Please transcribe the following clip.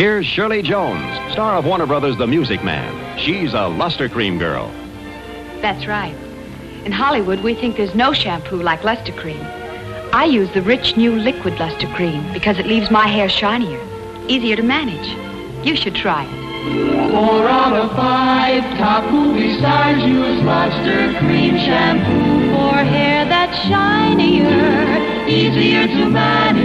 Here's Shirley Jones, star of Warner Brothers' The Music Man. She's a Lustre Creme girl. That's right. In Hollywood, we think there's no shampoo like Lustre Creme. I use the rich new liquid Lustre Creme because it leaves my hair shinier, easier to manage. You should try it. Four out of five top movie stars use Lustre Creme shampoo For hair that's shinier, easier to manage.